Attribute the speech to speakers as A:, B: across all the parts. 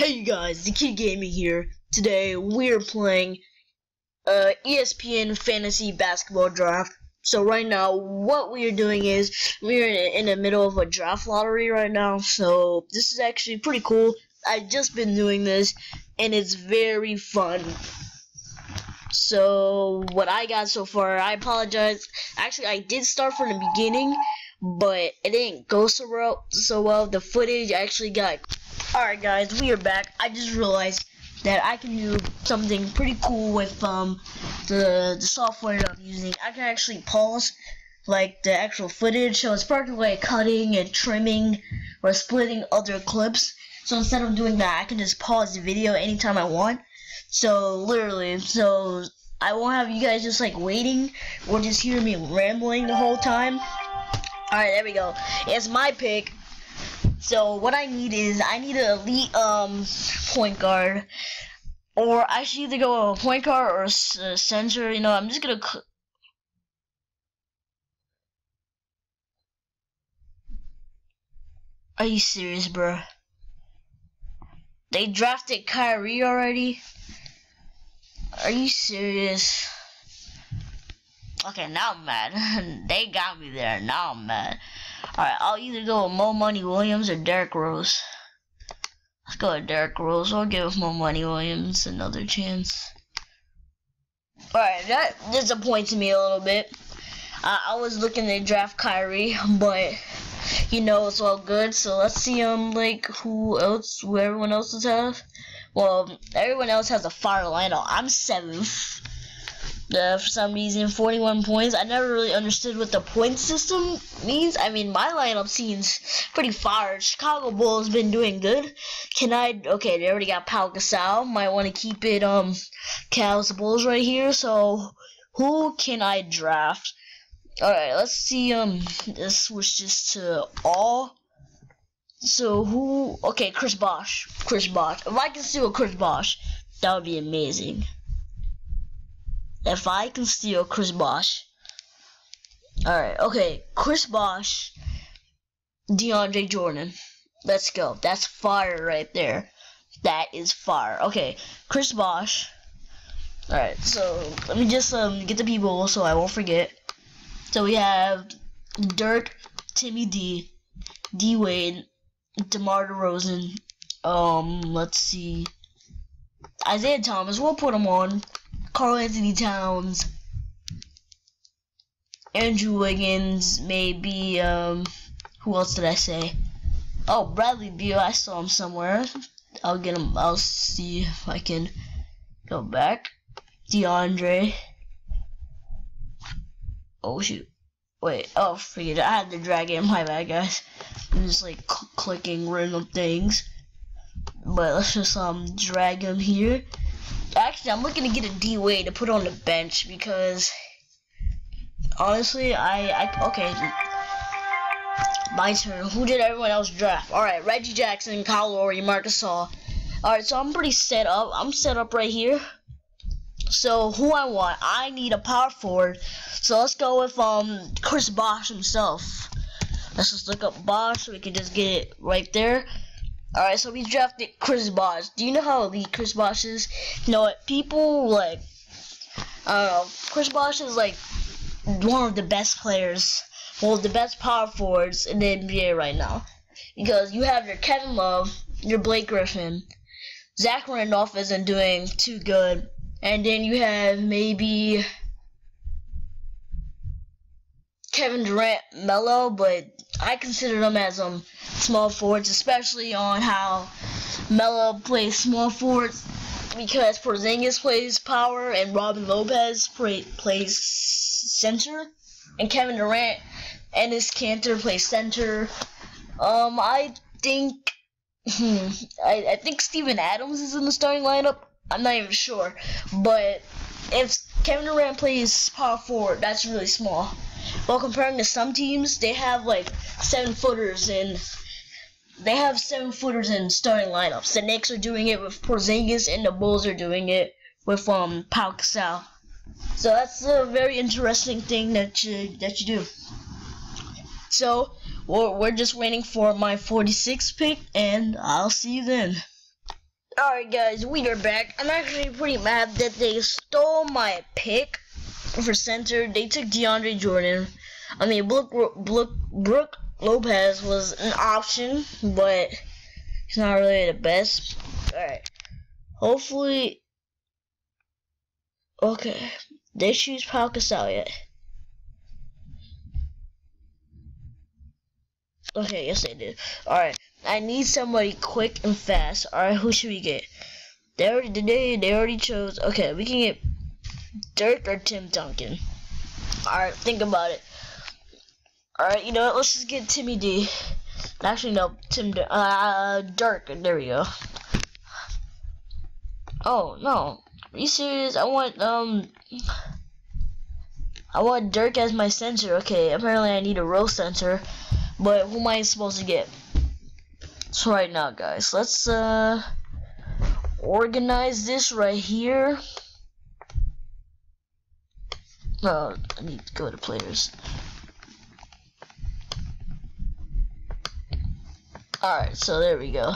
A: Hey you guys, the Kidd Gaming here. Today we're playing uh, ESPN Fantasy Basketball Draft. So right now, what we are doing is we're in, in the middle of a draft lottery right now. So this is actually pretty cool. I've just been doing this, and it's very fun. So what I got so far, I apologize. Actually, I did start from the beginning, but it didn't go so well. So well, the footage actually got Alright guys, we are back. I just realized that I can do something pretty cool with um the the software that I'm using. I can actually pause like the actual footage, so it's perfect way cutting and trimming or splitting other clips. So instead of doing that, I can just pause the video anytime I want. So literally, so I won't have you guys just like waiting or just hear me rambling the whole time. Alright, there we go. It's my pick. So what I need is I need an elite um point guard, or I should either go a point guard or a center. You know, I'm just gonna. Are you serious, bro? They drafted Kyrie already? Are you serious? Okay, now I'm mad. they got me there. Now I'm mad. Alright, I'll either go with Mo Money Williams or Derrick Rose. Let's go with Derrick Rose. I'll give Mo Money Williams another chance. Alright, that disappoints me a little bit. Uh, I was looking to draft Kyrie, but you know it's all good. So let's see um like who else, who everyone else has. Well, everyone else has a fire lineup. I'm seventh uh, for some reason 41 points. I never really understood what the point system means. I mean, my lineup seems pretty fire. Chicago Bulls been doing good. Can I? Okay, they already got Pau Gasol. Might want to keep it um, Cavs Bulls right here. So who can I draft? All right, let's see. Um, this switches to all. So who? Okay, Chris Bosh. Chris Bosh. If I can steal Chris Bosh, that would be amazing if I can steal Chris Bosh. Alright, okay. Chris Bosh, DeAndre Jordan. Let's go. That's fire right there. That is fire. Okay, Chris Bosh. Alright, so let me just um get the people so I won't forget. So we have Dirk, Timmy D, D Wade, DeMar DeRozan, um, let's see. Isaiah Thomas, we'll put him on. Karl-Anthony Towns, Andrew Wiggins, maybe, um, who else did I say? Oh, Bradley Beal, I saw him somewhere. I'll get him, I'll see if I can go back. DeAndre. Oh, shoot. Wait, oh, forget it. I had to drag it. My bad, guys. I'm just, like, cl clicking random things. But let's just, um, drag him here. Actually, I'm looking to get a D Wade to put on the bench because honestly, I, I okay. My turn. Who did everyone else draft? All right, Reggie Jackson, Kyle Lowry, Marc Gasol. All right, so I'm pretty set up. I'm set up right here. So who I want? I need a power forward. So let's go with um Chris Bosh himself. Let's just look up Bosh so we can just get it right there. Alright, so we drafted Chris Bosh. Do you know how elite Chris Bosh is? You know what? People, like, I don't know. Chris Bosh is, like, one of the best players, well, the best power forwards in the NBA right now. Because you have your Kevin Love, your Blake Griffin, Zach Randolph isn't doing too good, and then you have maybe Kevin Durant, Melo, but I consider them as um small forwards, especially on how Melo plays small forwards because Porzingis plays power and Robin Lopez play, plays center, and Kevin Durant and Enes Kanter plays center. Um, I think hmm, I, I think Steven Adams is in the starting lineup. I'm not even sure, but if Kevin Durant plays power forward, that's really small. Well, comparing to some teams, they have like seven footers and they have seven footers in starting lineups. The Knicks are doing it with Porzingis, and the Bulls are doing it with um Pau Gasol. So that's a very interesting thing that you that you do. So we're we're just waiting for my 46 pick, and I'll see you then. Alright guys, we are back. I'm actually pretty mad that they stole my pick for center. They took DeAndre Jordan. I mean, Brook, Brook, Brook Lopez was an option, but he's not really the best. Alright. Hopefully... Okay. They choose Pau Gasol yet. Okay, yes they did. Alright. I need somebody quick and fast. Alright, who should we get? They already they they already chose okay, we can get Dirk or Tim Duncan. Alright, think about it. Alright, you know what, let's just get Timmy D. Actually no, Tim D uh Dirk, there we go. Oh no. Are you serious? I want um I want Dirk as my center. Okay, apparently I need a row center. But who am I supposed to get? So right now, guys, let's uh organize this right here. Oh, I need to go to players. Alright, so there we go.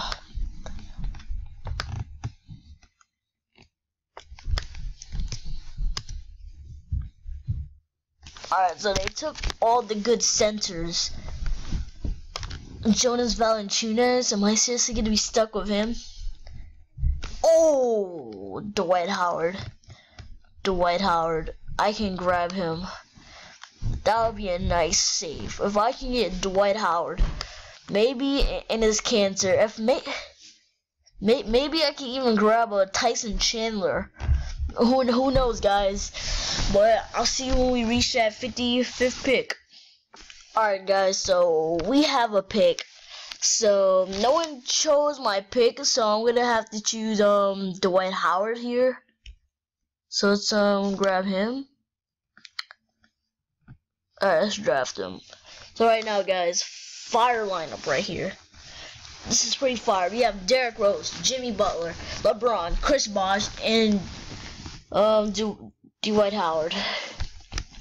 A: Alright, so they took all the good centers Jonas Valanciunas. Am I seriously gonna be stuck with him? Oh, Dwight Howard. Dwight Howard. I can grab him. That would be a nice save. If I can get Dwight Howard, maybe Enes Kanter, if may, may maybe I can even grab a Tyson Chandler. Who who knows, guys? But I'll see you when we reach that 55th pick. Alright guys, so we have a pick. So no one chose my pick, so I'm gonna have to choose um Dwight Howard here. So let's um grab him. Alright, let's draft him. So right now guys, fire lineup right here. This is pretty fire. We have Derrick Rose, Jimmy Butler, LeBron, Chris Bosh, and um D Dwight Howard.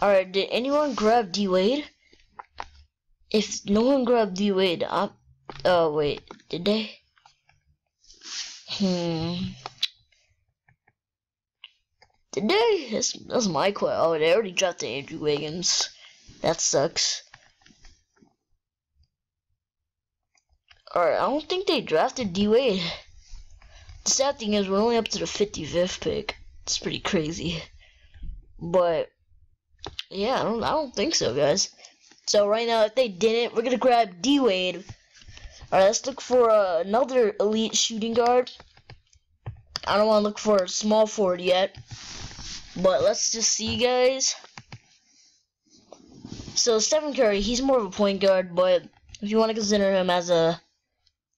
A: Alright, did anyone grab D Wade? if no one grabbed D Wade, I'm. Oh wait, did they? Hmm. They? That's, that's my question. Oh, they already drafted Andrew Wiggins. That sucks. Alright, I don't think they drafted D Wade. The sad thing is, we're only up to the 55th pick. It's pretty crazy. But, yeah, I don't, I don't think so, guys. So right now, if they didn't, we're gonna grab D Wade. All right, let's look for uh, another elite shooting guard. I don't want to look for a small forward yet, but let's just see, guys. So Stephen Curry, he's more of a point guard, but if you want to consider him as a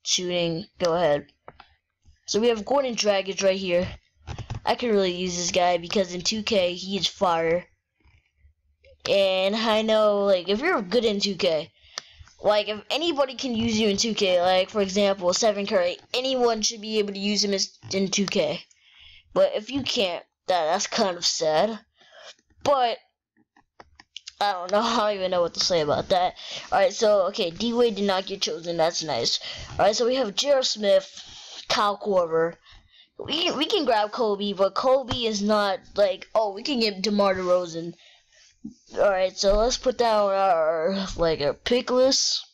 A: shooting, go ahead. So we have Gordon Dragic right here. I could really use this guy because in 2K he is fire. And I know, like, if you're good in 2K, like, if anybody can use you in 2K, like, for example, Stephen Curry, anyone should be able to use him in 2K. But if you can't, that, that's kind of sad. But, I don't know, I don't even know what to say about that. Alright, so, okay, D-Wade did not get chosen, that's nice. Alright, so we have J.R. Smith, Kyle Korver. We, we can grab Kobe, but Kobe is not, like, oh, we can get DeMar DeRozan. Alright, so let's put down our, like, our pick list.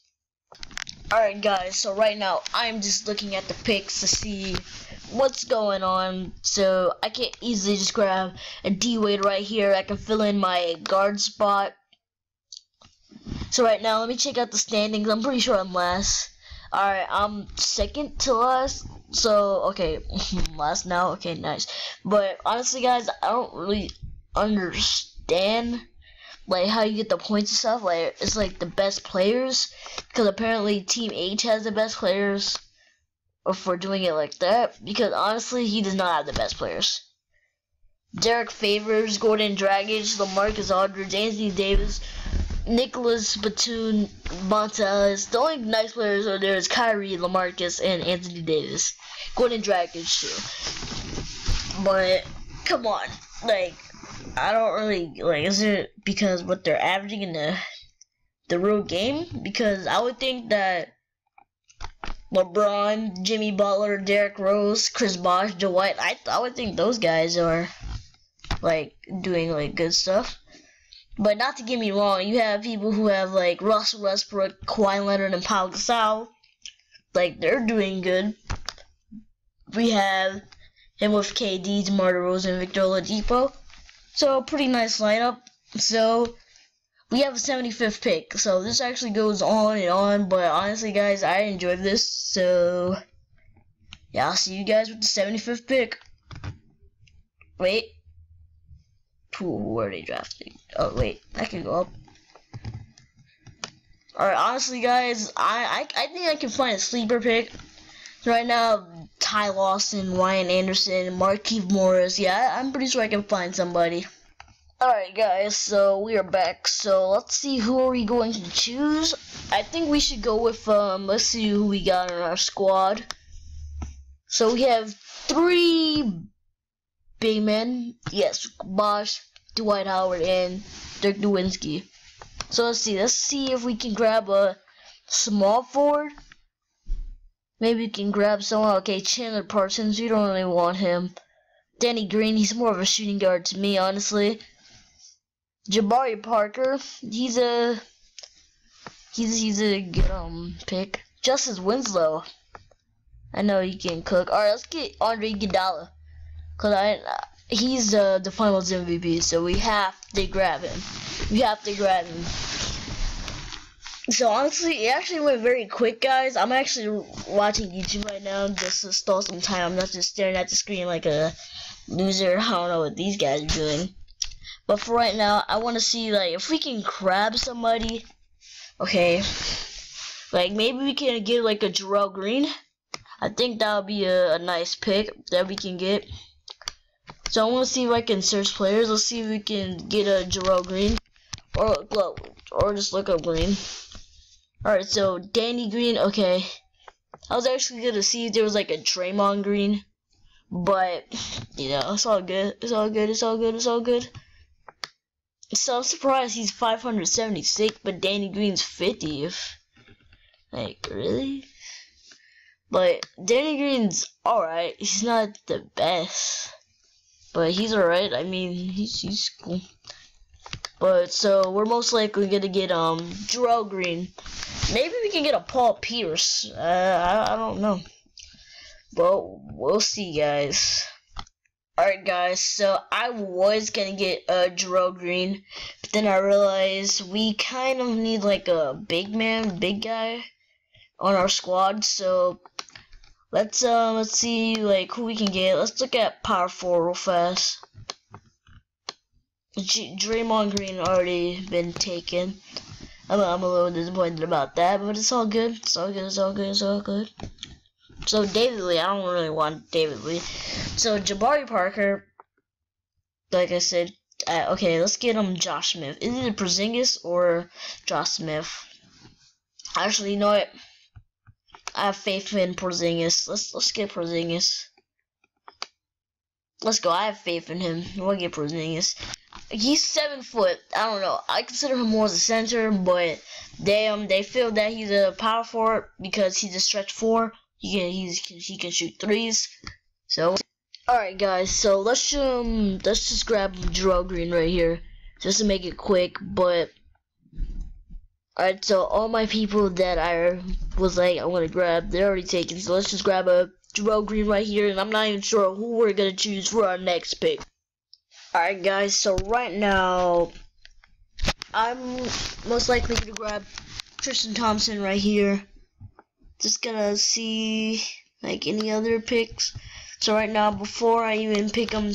A: Alright, guys, so right now, I'm just looking at the picks to see what's going on. So, I can easily just grab a D-Wade right here. I can fill in my guard spot. So right now, let me check out the standings. I'm pretty sure I'm last. Alright, I'm second to last. So, okay, last now. Okay, nice. But, honestly, guys, I don't really understand like how you get the points and stuff. Like it's like the best players because apparently Team H has the best players Or for doing it like that. Because honestly, he does not have the best players. Derrick Favors, Gordon Dragic, LaMarcus Aldridge, Anthony Davis, Nicholas Batum, Montas. The only nice players are there is Kyrie, LaMarcus, and Anthony Davis. Gordon Dragic too. But come on, like I don't really like. Is it because what they're averaging in the the real game? Because I would think that LeBron, Jimmy Butler, Derrick Rose, Chris Bosh, Dwight. I I would think those guys are like doing like good stuff. But not to get me wrong, you have people who have like Russell Westbrook, Kawhi Leonard, and Pau Gasol. Like they're doing good. We have him with KD, DeMar DeRozan, Victor Oladipo. So pretty nice lineup. So we have a 75th pick. So this actually goes on and on. But honestly, guys, I enjoyed this. So yeah, I'll see you guys with the 75th pick. Wait. Who are they drafting? Oh wait, I can go up. Alright, honestly guys, I, I I think I can find a sleeper pick. Right now, Ty Lawson, Ryan Anderson, Markieff Morris. Yeah, I'm pretty sure I can find somebody. Alright guys, so we are back. So let's see who are we going to choose. I think we should go with um let's see who we got in our squad. So we have three big men. Yes, Bosh, Dwight Howard, and Dirk Nowitzki. So let's see. Let's see if we can grab a small forward. Maybe we can grab someone. Okay, Chandler Parsons. We don't really want him. Danny Green. He's more of a shooting guard to me, honestly. Jabari Parker. He's a he's he's a good um pick. Justice Winslow. I know he can cook. All right, let's get Andre Iguodala. Cause I he's uh, the Finals MVP, so we have to grab him. We have to grab him. So honestly, it actually went very quick, guys. I'm actually watching YouTube right now just to stall some time. I'm not just staring at the screen like a loser. I don't know what these guys are doing. But for right now, I want to see like if we can grab somebody. Okay, like maybe we can get like a Gerald Green. I think that would be a, a nice pick that we can get. So I want to see if I can search players. Let's see if we can get a Gerald Green. Or, or just look up Green. Alright, so Danny Green, okay. I was actually gonna see if there was like a Draymond Green. But, you know, it's all good. It's all good. It's all good. It's all good. So I'm surprised he's 576, but Danny Green's 50. If, like, really? But Danny Green's alright. He's not the best. But he's alright. I mean, he's, he's cool. But so we're most likely gonna get um Gerald Green. Maybe we can get a Paul Pierce. Uh, I, I don't know. But we'll see, guys. Alright, guys. So I was gonna get a uh, Gerald Green, but then I realized we kind of need like a big man, big guy on our squad. So Let's um let's see like who we can get. Let's look at power four real fast. G Draymond Green already been taken. I'm, I'm a little disappointed about that, but it's all good. It's all good. It's all good. It's all good. So David Lee, I don't really want David Lee. So Jabari Parker, like I said, uh, okay, let's get him Josh Smith. Is it Porzingis or Josh Smith? Actually, you know what? I have faith in Porzingis. Let's let's get Porzingis. Let's go. I have faith in him. We'll get Porzingis. He's seven foot. I don't know. I consider him more as a center, but they um they feel that he's a power forward because he's a stretch four. He can he's he can shoot threes. So, all right, guys. So let's um let's just grab Gerald Green right here, just to make it quick. But Alright, so all my people that I was like, I want to grab, they're already taken. So let's just grab a Gerald Green right here, and I'm not even sure who we're to choose for our next pick. Alright, guys, so right now, I'm most likely going to grab Tristan Thompson right here. Just gonna see, like, any other picks. So right now, before I even pick him,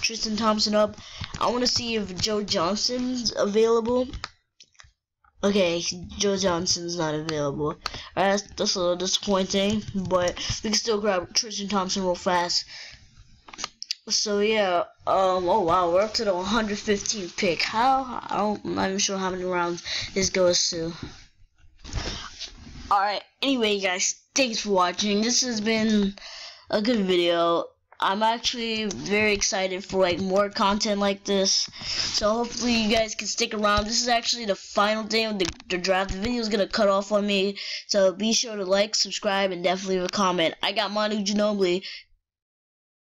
A: Tristan Thompson up, I want to see if Joe Johnson's available. Okay, Joe Johnson's not available. Alright, that's, that's, a little disappointing, but we can still grab Tristan Thompson real fast. So yeah, um, oh wow, we're up to the 115th pick. How? I don't, I'm not even sure how many rounds this goes to. Alright, anyway guys, thanks for watching. This has been a good video. I'm actually very excited for like more content like this. So hopefully you guys can stick around. This is actually the final day of the, the draft. The video is gonna cut off on me. So be sure to like, subscribe, and definitely leave a comment. I got Manu Ginobili